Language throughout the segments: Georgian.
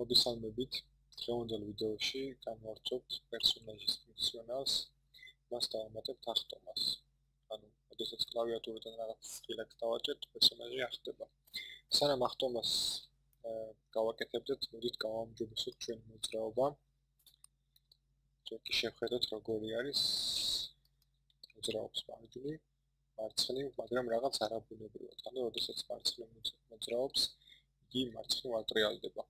მოგესალმებით. დღევანდელ ვიდეოში განვარჯობთ პერსონაჟის ფუნქციონალს, მას დავამატებთ ახტომას. ანუ, შესაძლოა კლავიატურიდან რაღაც სკილებს დავაჭერთ, პერსონაჟი ახტება. სანამ ახტომას გავაკეთებდეთ, მოდით გავამჯობესოთ ჩვენ მოძრაობა. ჯერ შევხედოთ როგორი არის მოძრაობის მარჯვნივ, მარცხნივ, მაგრამ რაღაც არაბუნებრივად. ანუ, შესაძლოა მარცხნივ მოძრაობს, იგი მარცხნივ ატრიალდება.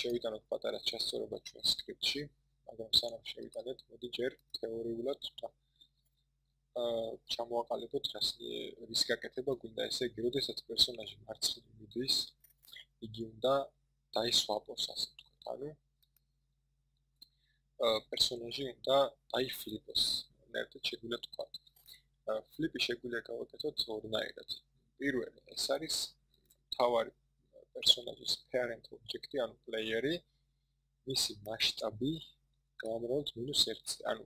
შევიტანოთ პატარა ჩასწორება ჩვენ სკრიპტში, მაგრამ სანამ შევიტანეთ, მოდი ჯერ თეორიულად აა ჩამოვაყალიბოთ რას რის გაკეთება გვინდა, ესე იგი, როდესაც პერსონაჟი მარცხნივ მიდის, იგი უნდა დაისვაპოს, ასე ვთქვათ, ანუ აა პერსონაჟი უნდა დაიფლიპოს, ნერტი შეგვიძლია თქვათ. ფლიპი შეგვიძლია გავაკეთოთ ორნაირად. პირველი ეს არის თავარი პერსონაჟის parent object-ი, ანუ player-ი, მისი მასშტაბი გამომავლთ -1-ზე, ანუ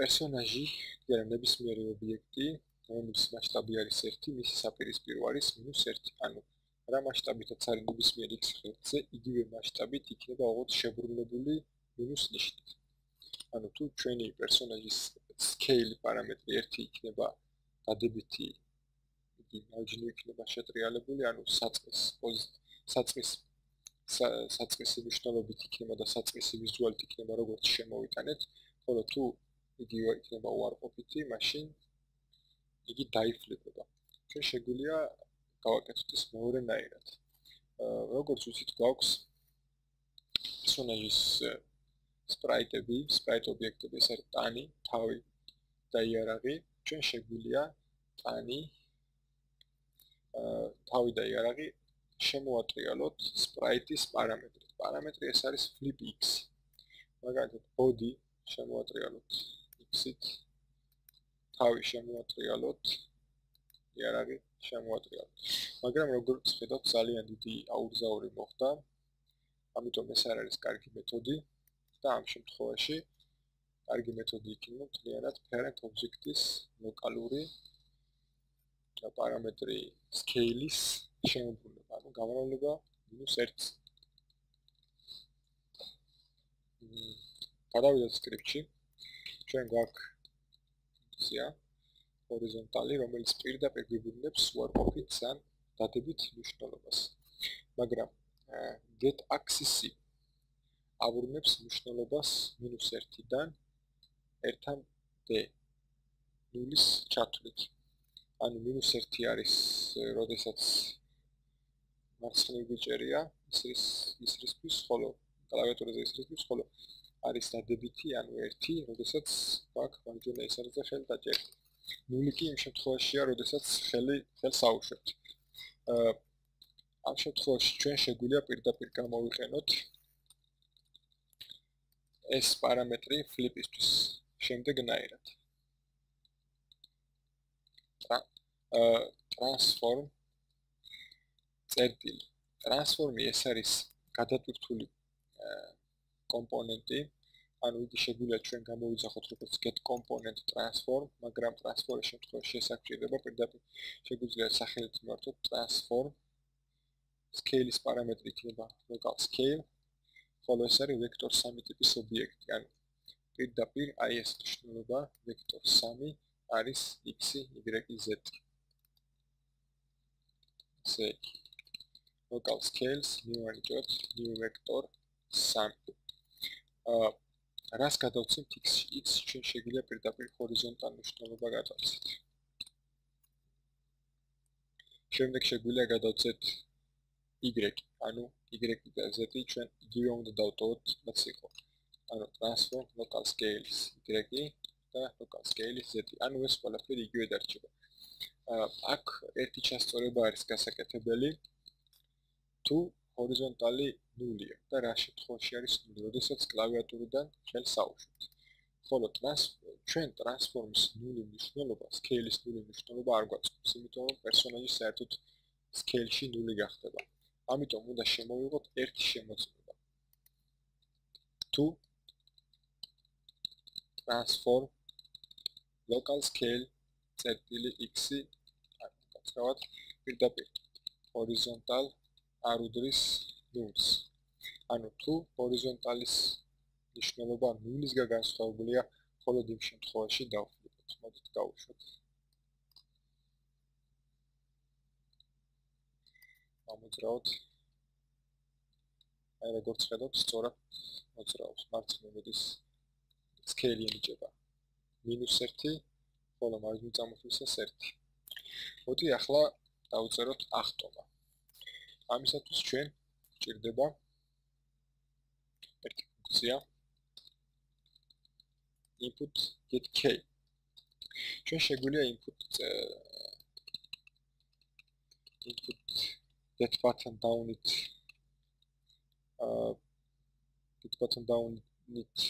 პერსონაჟი, და ნებისმიერი ობიექტი, რომლის მასშტაბი არის 1, მისი საპირისპირო არის -1, ანუ რა მასშტაბითაც არის ნებისმიერი x ხერხზე, იგივე მასშტაბით იქნება ოღონდ შებრუნებული -ნიშ. ანუ თუ ჩვენი პერსონაჟის scale პარამეტრი 1 იქნება დადებითი 0.5 ნაიჯლი იქნება შეტრიალებული, ანუ საწყის საწყის საწყისი მნიშვნელობით იქნება და საწყისი ვიზუალით იქნება როგორც შემოვიტანეთ, ხოლო თუ იგი იქნება უარყოფითი, მაშინ იგი დაიფლებება. ჩვენ შეგვიძლია გავაკეთოთ ის მეორე ნაირად. როგორც ვთქვით, გვაქვს პერსონაჟის სპრაიტები, სპრაიტ ობიექტები, ეს არის ტანი, თავი და იარაღი. ჩვენ შეგვიძლია ტანი, თავი და იარაღი შემოატრიალოთ sprite-ის პარამეტრი. პარამეტრი ეს არის flip x. მაგალითად body შემოატრიალოთ x-ით. თავი შემოატრიალოთ იარაღი შემოატრიალოთ. მაგრამ როგორც ხედავთ ძალიან დიდი აურზაური მოხდა. ამიტომ ეს არ არის კარგი მეთოდი და ამ შემთხვევაში კარგი მეთოდი იქნება მთლიანად parent object-ის ლოკალური პარამეტრი scale-ის შემოbrunება, ანუ გამრავლება -1. გადავიდეთ სკრიპტში. ჩვენ გვაქვს ფუნქცია ჰორიზონტალი, რომელიც პირდაპირ გვიბრუნებს უარყოფით ან დადებით მნიშვნელობას. მაგრამ get axis-ი აბრუნებს მნიშვნელობას -1-დან 1-მდე 0-ის ჩათვლით. ანუ -1 არის, როდესაც მარცხნივ გიჭერია, ის ის ის რისკის ხოლო კლავიატურაზე ის რისკის ხოლო არის დადებითი, ანუ 1, როდესაც აქ მარჯვენა ის არის და ხელი დაჭერა. 0 კი იმ შემთხვევაშია, როდესაც ხელი ხელს აუშვებთ. აა ამ შემთხვევაში ჩვენ შეგვიძლია პირდაპირ გამოვიყენოთ ეს პარამეტრი flip-ისთვის შემდეგნაირად. Transform წერტილი. transform-ი ეს არის გადატვირთული კომპონენტი. ანუ იგი შეგვიძლია ჩვენ გამოვიძახოთ როგორც get component transform მაგრამ transform-ის შემთხვევაში ეს აკეთება პირდაპირ შეგვიძლია სახელით მართოთ transform. scale-ის პარამეტრი იქნება local scale. ხოლო ეს არის vector 3 ტიპის ობიექტი. ანუ პირდაპირ აი ეს მნიშვნელობა vector 3 არის x, y, z. say local scales new anchor new vector sum. აა რას გადავცემთ x x ჩვენ შეგვიძლია პირდაპირ ჰორიზონტალ მნიშვნელობა გადავცეთ. შემდეგ შეგვიძლია გადავცეთ y, ანუ y და z ჩვენ იგივე უნდა დავტოვოთ, რაც იყო. ანუ transform local scales y და local scale-ის z. ანუ ეს ყველაფერი იგივე დარჩება. აქ ერთი ჩასწორება არის გასაკეთებელი. თუ ჰორიზონტალი ნულია და რა შემთხვევაში არის ნული, როდესაც კლავიატურიდან ხელს აუშვებთ. ხოლო ტრანს ჩვენ ტრანსფორმის ნული მნიშვნელობა, scale-ის ნული მნიშვნელობა არ გვაქვს, იმიტომ რომ პერსონაჟი საერთოდ scale-ში ნული გახდება. ამიტომ უნდა შემოვიღოთ ერთი შემოწმება. თუ transform local scale წერტილი x-ი გაცრავად პირდაპირ horizontal არ უდრის ნულს. ანუ თუ ჰორიზონტალის ნიშნულობა ნულისგან განსხვავებულია, მხოლოდ იმ შემთხვევაში დავხვრიტოთ. მოდით გავუშვათ. ამოძრავოთ. აი როგორც ხედავთ, სწორად მოძრაობს. მარცხნივ მოდის სკეილი ენიჭება. -1, ხოლო მარჯვნივ წამოთვლისას 1. მოდი ახლა დავწეროთ ახტომა. ამისათვის ჩვენ გვჭირდება ერთი ფუნქცია input get k. ჩვენ შეგვიძლია input input get button down it uh get button down ნით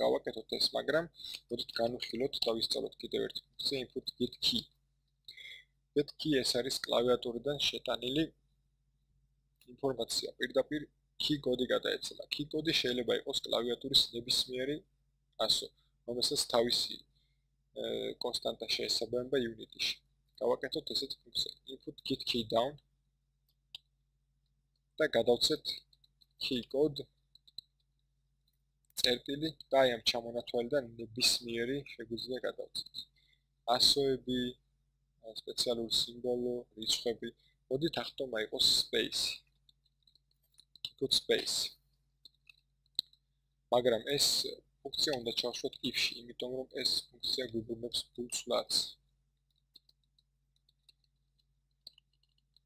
გავაკეთოთ ეს, მაგრამ მოდით განვიხილოთ და ვისწავლოთ კიდევ ერთ ფუნქცია input get key. get key ეს არის კლავიატურიდან შეტანილი ინფორმაცია. პირდაპირ key კოდი გადაეცემა. key კოდი შეიძლება იყოს კლავიატურის ნებისმიერი ასო, რომელსაც თავისი კონსტანტა შეესაბამება unity-ში. გავაკეთოთ ესეთ ფუნქცია input get key down და გადავცეთ key code წერტილი და აი ამ ჩამონათვალიდან ნებისმიერი შეგვიძლია გადავწყვეტ. ასოები, სპეციალური სიმბოლო, რიცხვები, მოდით ახტომა იყოს space. good space. მაგრამ ეს ფუნქცია უნდა ჩავშვოთ if-ში, იმიტომ რომ ეს ფუნქცია გვიბრუნებს ფულსლაც.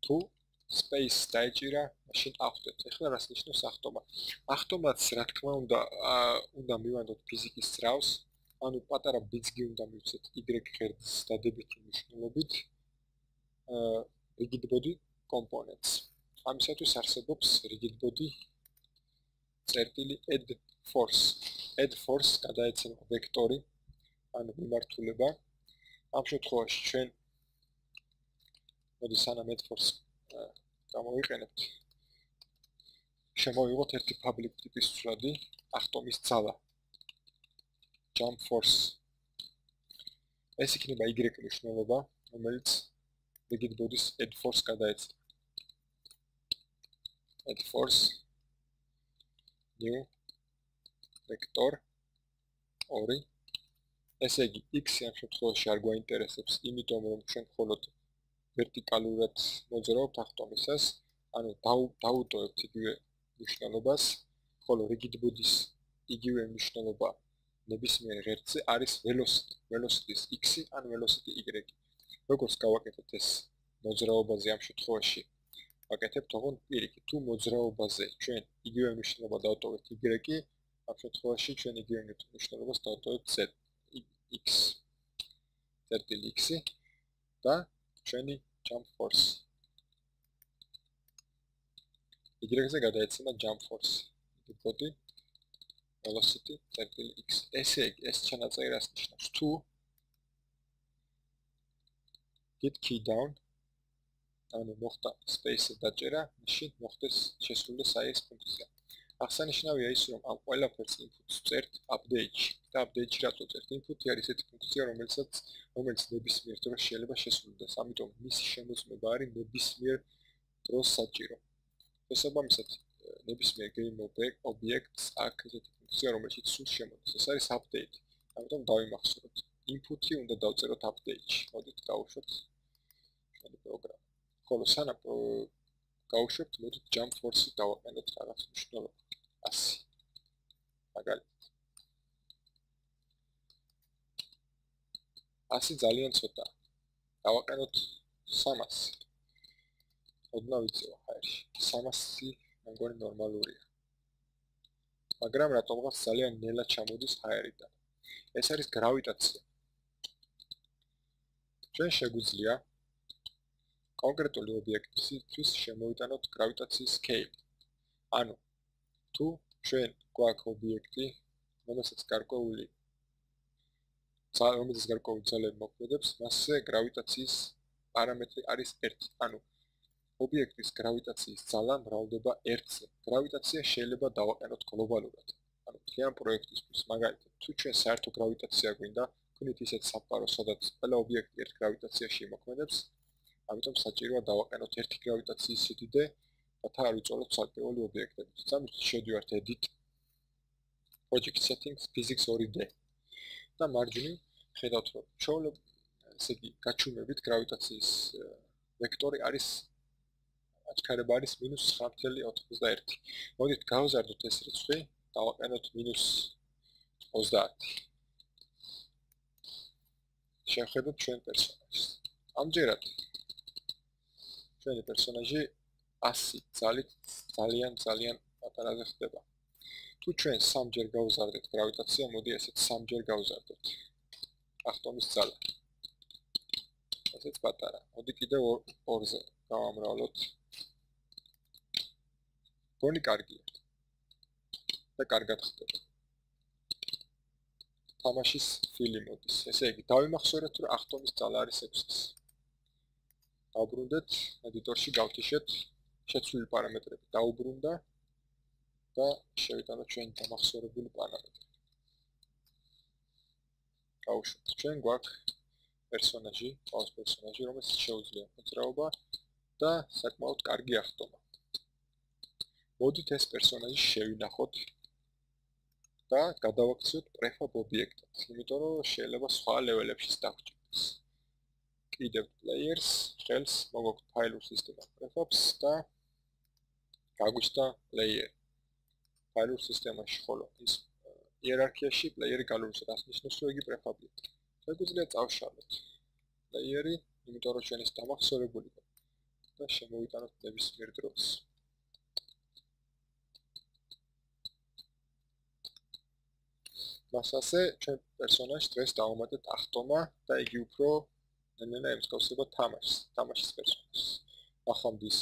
თუ space დაიჭირა, მაშინ ახდეთ. ეხლა რას ნიშნავს ახტომა? ახტომაც რა თქმა უნდა, უნდა მივანდოთ ფიზიკის ძრავს, ანუ პატარა ბიძგი უნდა მივცეთ y ღერძის დადებითი მნიშვნელობით. აა rigid body components. ამისათვის არსებობს rigid body წერტილი add force. add force გადაეცემა ვექტორი, ანუ მიმართულება. ამ შემთხვევაში ჩვენ მოდი სანამ add force გამოვიყენებთ. შემოვიღოთ ერთი public ტიპის ცვლადი, ახტომის ძალა. jump force. ეს იქნება y მნიშვნელობა, რომელიც rigid body-s add force გადაეცემა. add force new vector 2 ესე იგი x ამ შემთხვევაში არ გვაინტერესებს, იმიტომ რომ ჩვენ მხოლოდ ვერტიკალურად მოძრაობთ ახტომისას, ანუ დაუტოვებთ იგივე მნიშვნელობას, ხოლო rigid body-s იგივე მნიშვნელობა ნებისმიერ ღერძზე არის velocity, velocity-s x ან velocity y. როგორც გავაკეთეთ ეს მოძრაობაზე ამ შემთხვევაში, ვაკეთებთ ოღონდ პირიქით, თუ მოძრაობაზე ჩვენ იგივე მნიშვნელობა დავტოვებთ y, ამ შემთხვევაში ჩვენ იგივე მნიშვნელობას დავტოვებთ z x. წერტილი x და ჩვენი jump force. Y-ზე გადაეცემა jump force. body velocity წერტილი x. ესე იგი ეს ჩანაწერი რას ნიშნავს თუ get key down. ანუ მოხდა space-ზე დაჭერა მაშინ მოხდეს შესრულდეს აი ეს ფუნქცია აღსანიშნავია ის, რომ ამ ყველაფერს input-ს წერთ update-ში. და update-ში რატო წერთ? input-ი არის ესეთი ფუნქცია, რომელსაც რომელიც ნებისმიერ დროს შეიძლება შესრულდეს. ამიტომ მისი შემოწმება არის ნებისმიერ დროს საჭირო. შესაბამისად, ნებისმიერ game object-ს აქვს ესეთი ფუნქცია, რომელიც სულ შემოდის. ეს არის update. ამიტომ დავიმახსოვროთ. input-ი უნდა დავწეროთ update-ში. მოდით გავუშვათ ჩვენი პროგრამა. ხოლო სანამ გავუშვებთ, მოდით jump force-ი დავაყენოთ რაღაც მნიშვნელობა. 100 მაგალითად. 100 ძალიან ცოტა დავაყენოთ 300 ოდნა ვიცი ხარში 300 მეგონი ნორმალურია. მაგრამ რატომღაც ძალიან ნელა ჩამოდის ჰაერიდან. ეს არის გრავიტაცია. ჩვენ შეგვიძლია კონკრეტული ობიექტისთვის შემოვიტანოთ გრავიტაციის სკეილი ანუ თუ ჩვენ გვაქვს ობიექტი, რომელსაც გარკვეული ძალა, რომელსაც გარკვეული ძალები მოქმედებს, მასზე გრავიტაციის პარამეტრი არის 1. ანუ ობიექტის გრავიტაციის ძალა მრავლდება 1-ზე. გრავიტაცია შეიძლება დავაყენოთ გლობალურად. ანუ თიან პროექტისთვის, მაგალითად, თუ ჩვენ საერთო გრავიტაცია გვინდა, ვქნით ისეთ საფარო, სადაც ყველა ობიექტი ერთ გრავიტაციაში მოქმედებს, ამიტომ საჭიროა დავაყენოთ ერთი გრავიტაციის სიდიდე და თან ვიწოლოთ საკუთარი ობიექტები. სამით შევდივართ edit project settings physics 2d და მარჯვნივ ხედავთ რომ ჩაოლებ ესე იგი გაჩუმებით გრავიტაციის ვექტორი არის აჩქარება არის -9.91. მოდით გავზარდოთ ეს რიცხვი, დავაყენოთ -30. შევხედოთ ჩვენ პერსონაჟს. ამჯერად ჩვენი პერსონაჟი 100 ძალით ძალიან ძალიან პატარაზე ხდება. თუ ჩვენ სამჯერ გავზარდეთ გრავიტაცია, მოდი ესეც სამჯერ გავზარდოთ. ატომის ძალა. ესეც პატარა. მოდი კიდევ ორზე გავამრავლოთ. გონი კარგია და კარგად ხდება თამაშის ფილი მოდის ესე იგი დავიმახსოვრეთ რომ ახტომის ძალა არის 600 დაუბრუნდეთ ედიტორში გავთიშეთ შეცვლილი პარამეტრები. დაუბრუნდა და შევიტანოთ ჩვენი დამახსოვრებული პარამეტრები გავუშვით ჩვენ გვაქვს პერსონაჟი ყავს პერსონაჟი რომელიც შეუძლია მოძრაობა და საკმაოდ კარგი ახტომა. მოდით ეს პერსონაჟი შევინახოთ და გადავაქციოთ prefab ობიექტად, იმიტომ რომ შეიძლება სხვა ლეველებშიც დაგვჭირდეს. კიდევ players ხელს მოგოქვთ ფაილურ სისტემა prefabs და გაგვიშთა player. ფაილურ სისტემაში ხოლო ის იერარქიაში პლეიერი გალურს რას ნიშნავს, რომ იგი prefab-ია. შეგვიძლია წავშალოთ პლეიერი, იმიტომ რომ ჩვენ ეს დამახსოვრებული და შემოვიტანოთ ნებისმიერ დროს. მასასე ჩვენ პერსონაჟს დღეს დავუმატეთ ახტომა და იგი უფრო ნენენა ემსგავსება თამაშს, თამაშის პერსონაჟს. ახამდის